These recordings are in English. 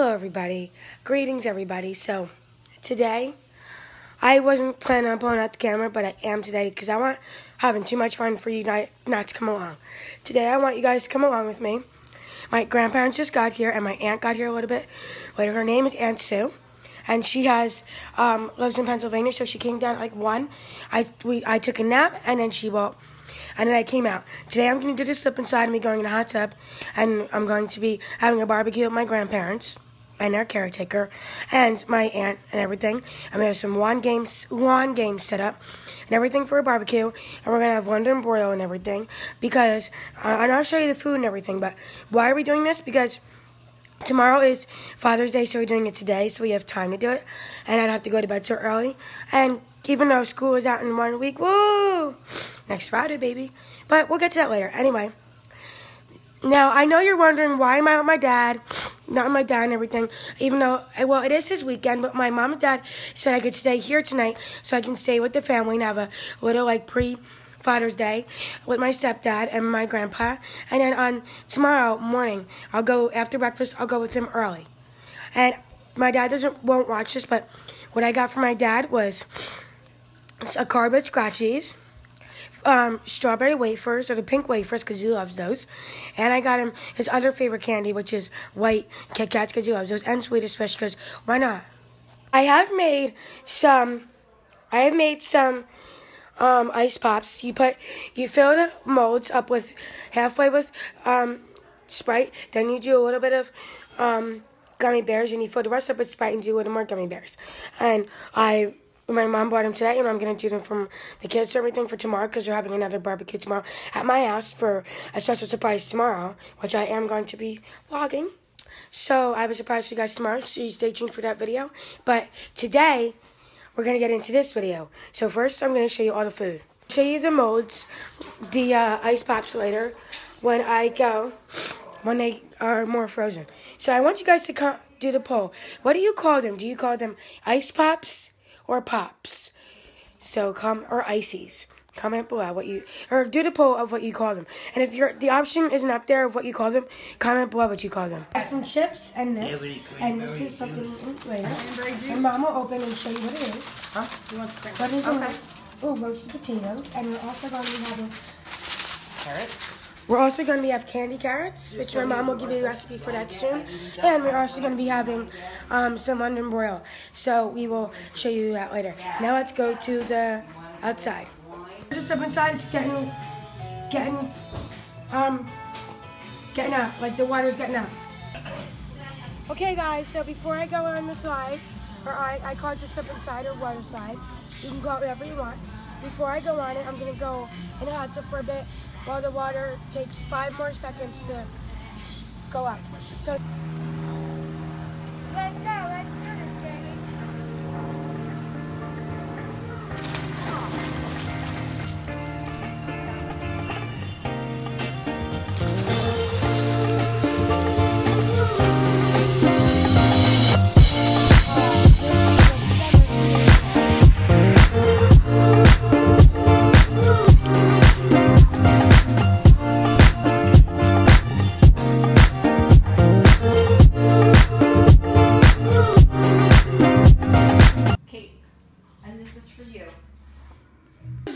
Hello, everybody. Greetings, everybody. So, today, I wasn't planning on pulling out the camera, but I am today because I want having too much fun for you not, not to come along. Today, I want you guys to come along with me. My grandparents just got here, and my aunt got here a little bit later. Her name is Aunt Sue, and she has um, lives in Pennsylvania, so she came down at like one. I we I took a nap, and then she woke. And then I came out. Today I'm going to do the Slip 'N Slide of me going in a hot tub. And I'm going to be having a barbecue with my grandparents and their caretaker and my aunt and everything. Going to have some lawn games, lawn games set up and everything for a barbecue. And we're to have London broil and everything because, uh, and I'll show you the food and everything. But why are we doing this? Because Tomorrow is Father's Day, so we're doing it today, so we have time to do it. And I'd have to go to bed so early. And even though school is out in one week, woo! Next Friday, baby. But we'll get to that later. Anyway. Now, I know you're wondering why am I with my dad, not my dad and everything, even though, well, it is his weekend, but my mom and dad said I could stay here tonight so I can stay with the family and have a little, like, pre- Father's Day with my stepdad and my grandpa. And then on tomorrow morning, I'll go after breakfast. I'll go with him early. And my dad doesn't won't watch this, but what I got for my dad was a Carbon Scratchies, um, strawberry wafers or the pink wafers because he loves those, and I got him his other favorite candy, which is white Kit Kats because he loves those, and Swedish Fish because why not? I have made some. I have made some um, ice pops. You put, you fill the molds up with halfway with um, Sprite. Then you do a little bit of um, gummy bears, and you fill the rest up with Sprite and do a little more gummy bears. And I, my mom bought them today, and I'm gonna do them from the kids and everything for tomorrow because we're having another barbecue tomorrow at my house for a special surprise tomorrow, which I am going to be vlogging. So I have a surprise for you guys tomorrow. So you stay tuned for that video. But today we're to get into this video. So first, I'm to show you all the food. Show you the molds, the uh, ice pops later when I go, when they are more frozen. So I want you guys to do the poll. What do you call them? Do you call them ice pops or pops? So come, or ices. Comment below what you, or do the poll of what you call them. And if your the option isn't up there of what you call them, comment below what you call them. I have some chips and this, and this is something later. And Mom will open and show you what it is. Huh? You want the What is okay. it? Oh, roasted potatoes, and we're also going to be having carrots. We're also going to be have candy carrots, which my mom will give you the recipe for that soon. And we're also going to be having um, some London broil. So we will show you that later. Now let's go to the outside. Just up inside, it's getting, getting, um, getting out. Like the water's getting out. Okay, guys. So before I go on the slide, or I, I call it just up inside or water slide. You can go out wherever you want. Before I go on it, I'm gonna go in a hot tub for a bit while the water takes five more seconds to go up. So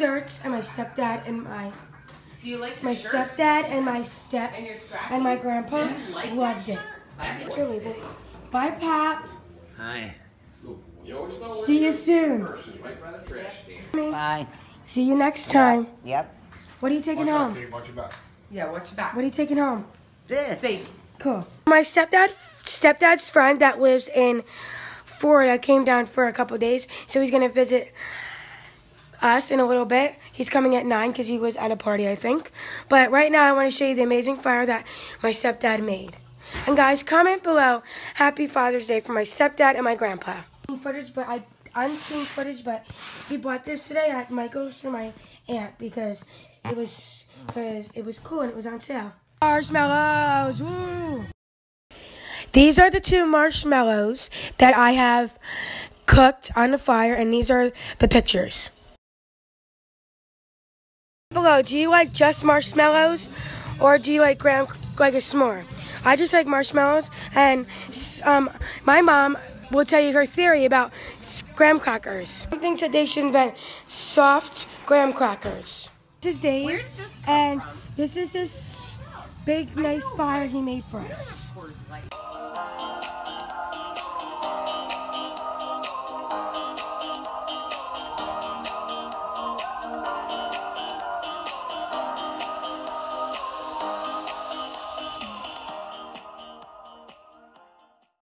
Desserts and my stepdad and my Do you like my shirt stepdad and my step and your scratches? and my grandpa like loved it. shirt? Actually, It's. Bye, Pop. Hi. See you soon. Bye. See you next time. Yep. What are you taking home? Watch your back. Yeah, what's your back? What are you taking home? This. Steak. Cool. My stepdad, stepdad's friend that lives in Florida came down for a couple days, so he's gonna visit us in a little bit. He's coming at nine because he was at a party, I think. But right now, I want to show you the amazing fire that my stepdad made. And guys, comment below Happy Father's Day for my stepdad and my grandpa. Footage, but I unseen footage, but he bought this today at Michael's for my aunt because it was because it was cool and it was on sale. Marshmallows, woo! These are the two marshmallows that I have cooked on the fire, and these are the pictures. Below, do you like just marshmallows, or do you like graham like a s'more? I just like marshmallows, and um, my mom will tell you her theory about graham crackers. She thinks that they should invent soft graham crackers. This is Dave, this and from? this is this big, nice fire he made for us.